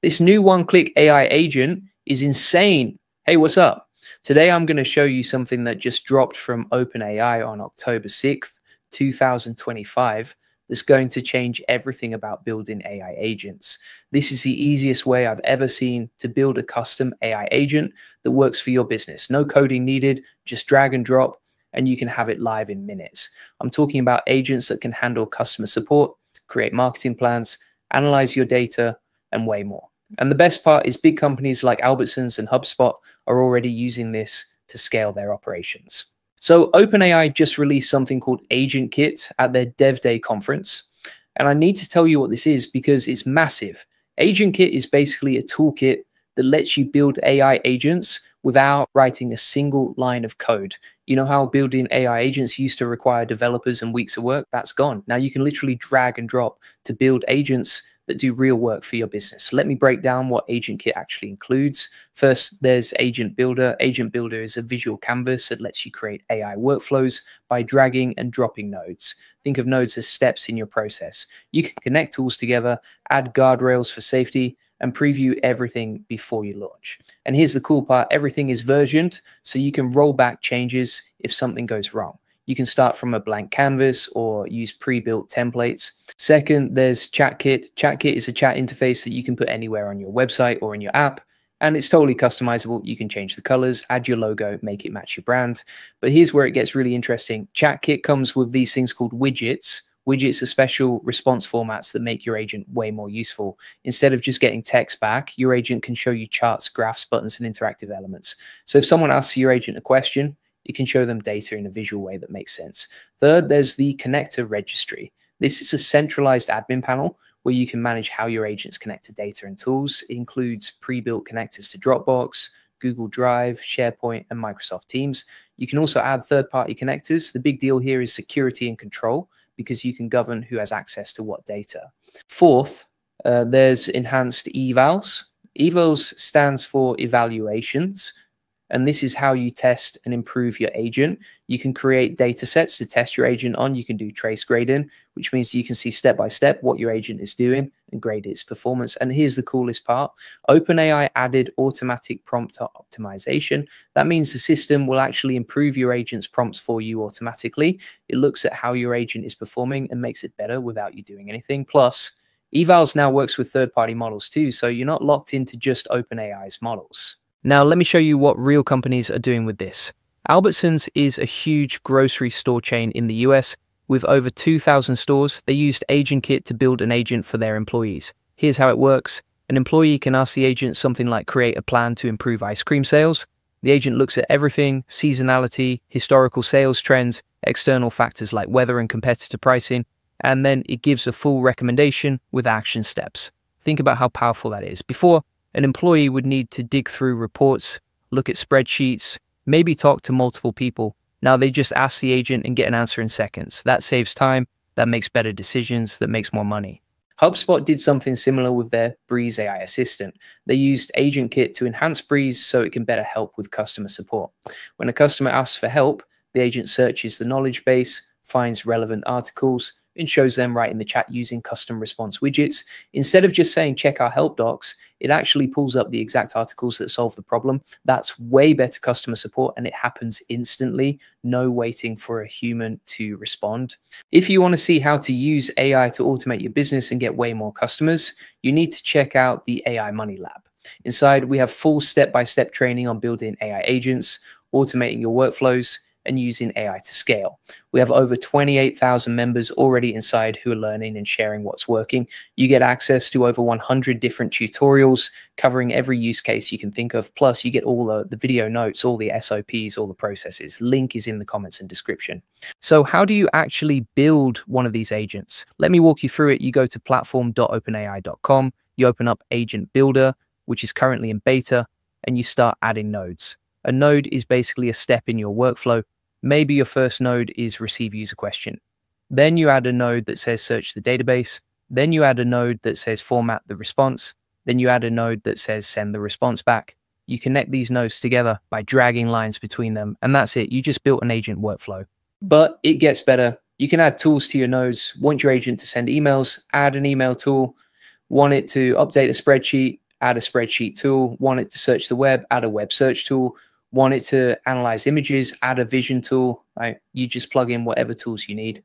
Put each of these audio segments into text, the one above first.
This new one click AI agent is insane. Hey, what's up? Today I'm going to show you something that just dropped from OpenAI on October 6th, 2025 that's going to change everything about building AI agents. This is the easiest way I've ever seen to build a custom AI agent that works for your business. No coding needed, just drag and drop, and you can have it live in minutes. I'm talking about agents that can handle customer support, create marketing plans, analyze your data, and way more. And the best part is big companies like Albertsons and HubSpot are already using this to scale their operations. So OpenAI just released something called Agent Kit at their Dev Day conference. And I need to tell you what this is because it's massive. Agent Kit is basically a toolkit that lets you build AI agents without writing a single line of code. You know how building AI agents used to require developers and weeks of work? That's gone. Now you can literally drag and drop to build agents that do real work for your business. Let me break down what Agent Kit actually includes. First, there's Agent Builder. Agent Builder is a visual canvas that lets you create AI workflows by dragging and dropping nodes. Think of nodes as steps in your process. You can connect tools together, add guardrails for safety, and preview everything before you launch. And here's the cool part everything is versioned, so you can roll back changes if something goes wrong. You can start from a blank canvas or use pre-built templates. Second, there's ChatKit. ChatKit is a chat interface that you can put anywhere on your website or in your app. And it's totally customizable. You can change the colors, add your logo, make it match your brand. But here's where it gets really interesting. ChatKit comes with these things called widgets. Widgets are special response formats that make your agent way more useful. Instead of just getting text back, your agent can show you charts, graphs, buttons, and interactive elements. So if someone asks your agent a question, you can show them data in a visual way that makes sense. Third, there's the connector registry. This is a centralized admin panel where you can manage how your agents connect to data and tools. It includes pre-built connectors to Dropbox, Google Drive, SharePoint, and Microsoft Teams. You can also add third-party connectors. The big deal here is security and control because you can govern who has access to what data. Fourth, uh, there's enhanced evals. Evals stands for evaluations. And this is how you test and improve your agent. You can create data sets to test your agent on. You can do trace grading, which means you can see step by step what your agent is doing and grade its performance. And here's the coolest part OpenAI added automatic prompt optimization. That means the system will actually improve your agent's prompts for you automatically. It looks at how your agent is performing and makes it better without you doing anything. Plus, Evals now works with third party models too, so you're not locked into just OpenAI's models. Now, let me show you what real companies are doing with this. Albertsons is a huge grocery store chain in the US with over 2,000 stores. They used Agent Kit to build an agent for their employees. Here's how it works. An employee can ask the agent something like create a plan to improve ice cream sales. The agent looks at everything, seasonality, historical sales trends, external factors like weather and competitor pricing, and then it gives a full recommendation with action steps. Think about how powerful that is. Before, an employee would need to dig through reports, look at spreadsheets, maybe talk to multiple people. Now they just ask the agent and get an answer in seconds. That saves time, that makes better decisions, that makes more money. HubSpot did something similar with their Breeze AI assistant. They used Agent Kit to enhance Breeze so it can better help with customer support. When a customer asks for help, the agent searches the knowledge base, finds relevant articles, and shows them right in the chat using custom response widgets. Instead of just saying check our help docs, it actually pulls up the exact articles that solve the problem. That's way better customer support and it happens instantly, no waiting for a human to respond. If you want to see how to use AI to automate your business and get way more customers, you need to check out the AI Money Lab. Inside, we have full step by step training on building AI agents, automating your workflows, and using AI to scale. We have over 28,000 members already inside who are learning and sharing what's working. You get access to over 100 different tutorials covering every use case you can think of. Plus, you get all the, the video notes, all the SOPs, all the processes. Link is in the comments and description. So, how do you actually build one of these agents? Let me walk you through it. You go to platform.openai.com, you open up Agent Builder, which is currently in beta, and you start adding nodes. A node is basically a step in your workflow Maybe your first node is receive user question. Then you add a node that says search the database. Then you add a node that says format the response. Then you add a node that says send the response back. You connect these nodes together by dragging lines between them. And that's it. You just built an agent workflow. But it gets better. You can add tools to your nodes. Want your agent to send emails, add an email tool. Want it to update a spreadsheet, add a spreadsheet tool, want it to search the web, add a web search tool, want it to analyze images, add a vision tool, right? You just plug in whatever tools you need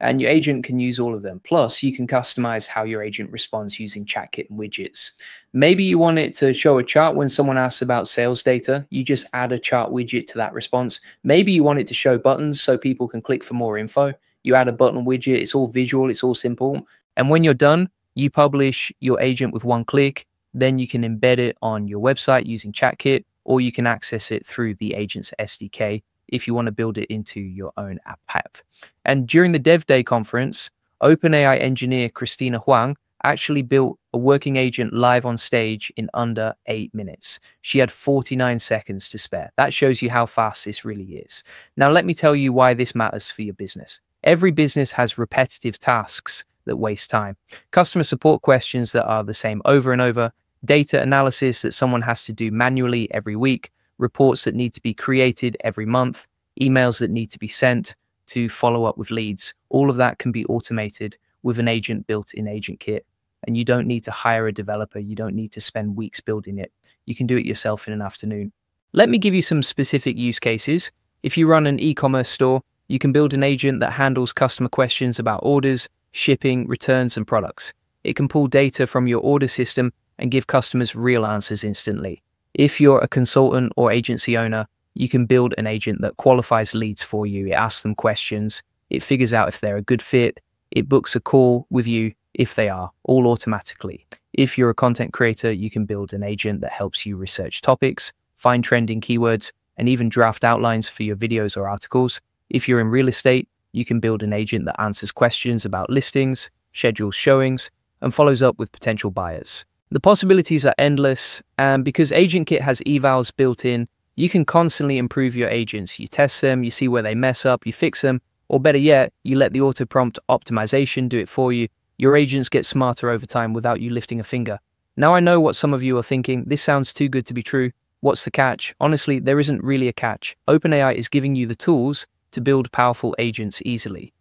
and your agent can use all of them. Plus, you can customize how your agent responds using ChatKit and widgets. Maybe you want it to show a chart when someone asks about sales data. You just add a chart widget to that response. Maybe you want it to show buttons so people can click for more info. You add a button widget. It's all visual. It's all simple. And when you're done, you publish your agent with one click. Then you can embed it on your website using ChatKit, or you can access it through the agent's SDK if you want to build it into your own app. And during the Dev Day conference, OpenAI engineer Christina Huang actually built a working agent live on stage in under eight minutes. She had 49 seconds to spare. That shows you how fast this really is. Now, let me tell you why this matters for your business. Every business has repetitive tasks that waste time, customer support questions that are the same over and over, data analysis that someone has to do manually every week, reports that need to be created every month, emails that need to be sent to follow up with leads. All of that can be automated with an agent built in Agent Kit. And you don't need to hire a developer. You don't need to spend weeks building it. You can do it yourself in an afternoon. Let me give you some specific use cases. If you run an e commerce store, you can build an agent that handles customer questions about orders, shipping, returns, and products. It can pull data from your order system and give customers real answers instantly. If you're a consultant or agency owner, you can build an agent that qualifies leads for you. It asks them questions, it figures out if they're a good fit, it books a call with you if they are, all automatically. If you're a content creator, you can build an agent that helps you research topics, find trending keywords, and even draft outlines for your videos or articles. If you're in real estate, you can build an agent that answers questions about listings, schedules showings, and follows up with potential buyers. The possibilities are endless, and because AgentKit has evals built in, you can constantly improve your agents. You test them, you see where they mess up, you fix them, or better yet, you let the auto prompt optimization do it for you. Your agents get smarter over time without you lifting a finger. Now I know what some of you are thinking. This sounds too good to be true. What's the catch? Honestly, there isn't really a catch. OpenAI is giving you the tools to build powerful agents easily.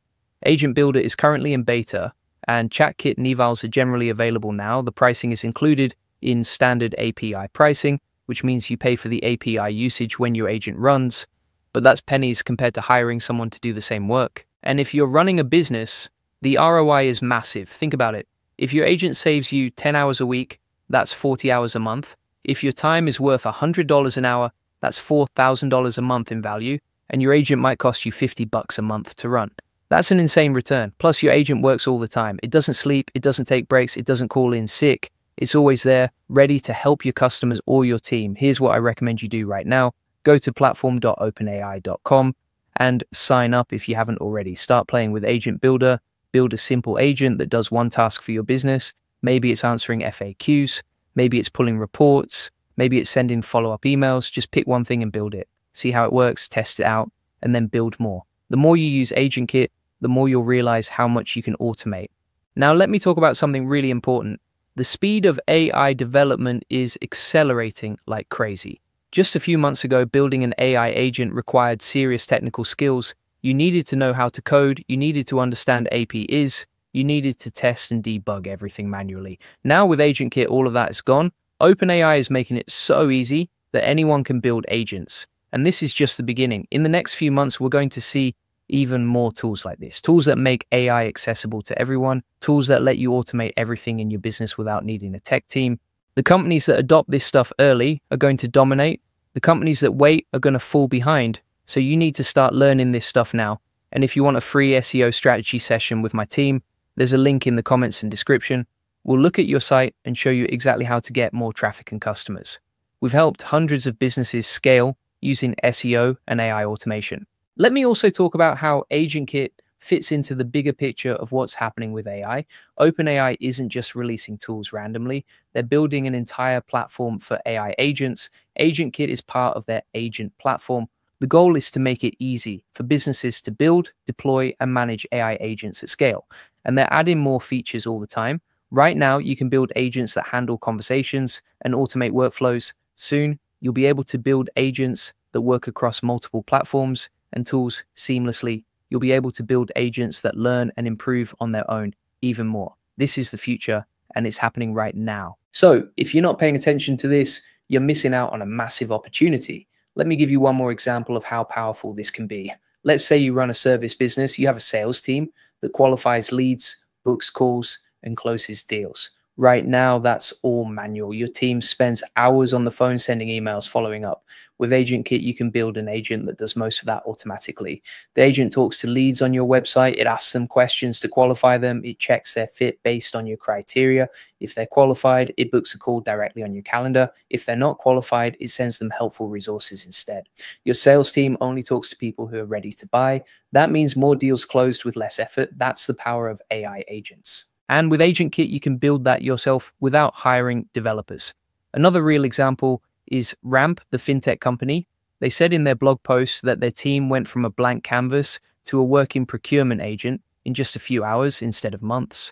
Agent Builder is currently in beta, and ChatKit and evals are generally available now. The pricing is included in standard API pricing, which means you pay for the API usage when your agent runs, but that's pennies compared to hiring someone to do the same work. And if you're running a business, the ROI is massive. Think about it. If your agent saves you 10 hours a week, that's 40 hours a month. If your time is worth $100 an hour, that's $4,000 a month in value, and your agent might cost you 50 bucks a month to run. That's an insane return. Plus, your agent works all the time. It doesn't sleep, it doesn't take breaks, it doesn't call in sick. It's always there, ready to help your customers or your team. Here's what I recommend you do right now go to platform.openai.com and sign up if you haven't already. Start playing with Agent Builder, build a simple agent that does one task for your business. Maybe it's answering FAQs, maybe it's pulling reports, maybe it's sending follow up emails. Just pick one thing and build it. See how it works, test it out, and then build more. The more you use AgentKit, the more you'll realize how much you can automate. Now, let me talk about something really important. The speed of AI development is accelerating like crazy. Just a few months ago, building an AI agent required serious technical skills. You needed to know how to code, you needed to understand APIs, you needed to test and debug everything manually. Now, with AgentKit, all of that is gone. OpenAI is making it so easy that anyone can build agents. And this is just the beginning. In the next few months, we're going to see even more tools like this tools that make AI accessible to everyone, tools that let you automate everything in your business without needing a tech team. The companies that adopt this stuff early are going to dominate. The companies that wait are going to fall behind. So you need to start learning this stuff now. And if you want a free SEO strategy session with my team, there's a link in the comments and description. We'll look at your site and show you exactly how to get more traffic and customers. We've helped hundreds of businesses scale using SEO and AI automation. Let me also talk about how AgentKit fits into the bigger picture of what's happening with AI. OpenAI isn't just releasing tools randomly, they're building an entire platform for AI agents. AgentKit is part of their agent platform. The goal is to make it easy for businesses to build, deploy, and manage AI agents at scale. And they're adding more features all the time. Right now, you can build agents that handle conversations and automate workflows. Soon, you'll be able to build agents that work across multiple platforms and tools seamlessly, you'll be able to build agents that learn and improve on their own even more. This is the future, and it's happening right now. So if you're not paying attention to this, you're missing out on a massive opportunity. Let me give you one more example of how powerful this can be. Let's say you run a service business, you have a sales team that qualifies leads, books calls, and closes deals. Right now, that's all manual. Your team spends hours on the phone sending emails, following up. With Agent Kit, you can build an agent that does most of that automatically. The agent talks to leads on your website. It asks them questions to qualify them. It checks their fit based on your criteria. If they're qualified, it books a call directly on your calendar. If they're not qualified, it sends them helpful resources instead. Your sales team only talks to people who are ready to buy. That means more deals closed with less effort. That's the power of AI agents. And with Agent Kit, you can build that yourself without hiring developers. Another real example is Ramp, the fintech company. They said in their blog post that their team went from a blank canvas to a working procurement agent in just a few hours instead of months.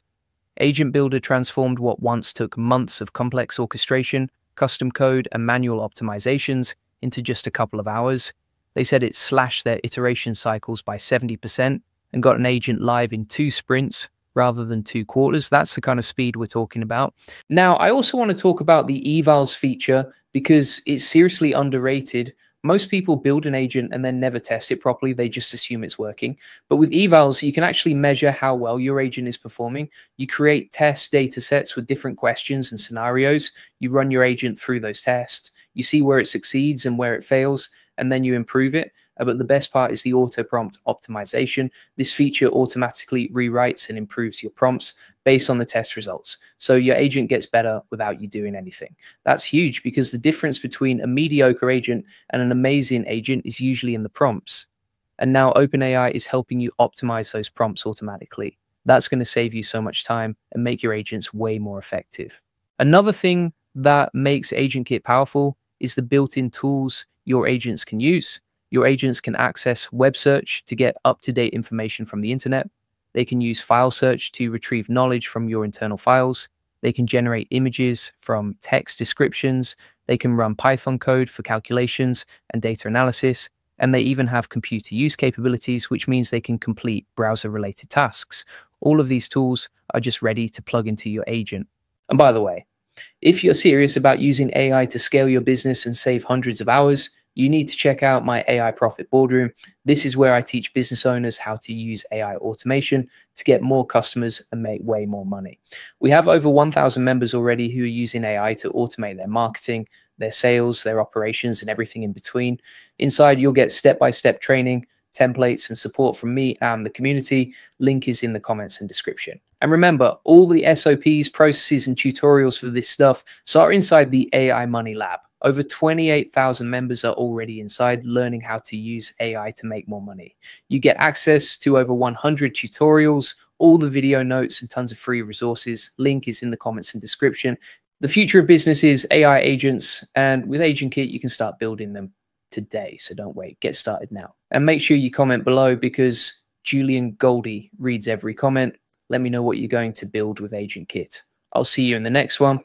Agent Builder transformed what once took months of complex orchestration, custom code, and manual optimizations into just a couple of hours. They said it slashed their iteration cycles by 70% and got an agent live in two sprints rather than two quarters. That's the kind of speed we're talking about. Now, I also want to talk about the evals feature because it's seriously underrated. Most people build an agent and then never test it properly. They just assume it's working. But with evals, you can actually measure how well your agent is performing. You create test data sets with different questions and scenarios. You run your agent through those tests. You see where it succeeds and where it fails, and then you improve it. Uh, but the best part is the auto prompt optimization. This feature automatically rewrites and improves your prompts based on the test results. So your agent gets better without you doing anything. That's huge because the difference between a mediocre agent and an amazing agent is usually in the prompts. And now OpenAI is helping you optimize those prompts automatically. That's going to save you so much time and make your agents way more effective. Another thing that makes AgentKit powerful is the built-in tools your agents can use. Your agents can access web search to get up to date information from the internet. They can use file search to retrieve knowledge from your internal files. They can generate images from text descriptions. They can run Python code for calculations and data analysis. And they even have computer use capabilities, which means they can complete browser related tasks. All of these tools are just ready to plug into your agent. And by the way, if you're serious about using AI to scale your business and save hundreds of hours, you need to check out my AI Profit Boardroom. This is where I teach business owners how to use AI automation to get more customers and make way more money. We have over 1,000 members already who are using AI to automate their marketing, their sales, their operations, and everything in between. Inside, you'll get step by step training, templates, and support from me and the community. Link is in the comments and description. And remember, all the SOPs, processes, and tutorials for this stuff are inside the AI Money Lab. Over 28,000 members are already inside learning how to use AI to make more money. You get access to over 100 tutorials, all the video notes, and tons of free resources. Link is in the comments and description. The future of business is AI agents, and with Agent Kit, you can start building them today. So don't wait, get started now. And make sure you comment below because Julian Goldie reads every comment. Let me know what you're going to build with Agent Kit. I'll see you in the next one.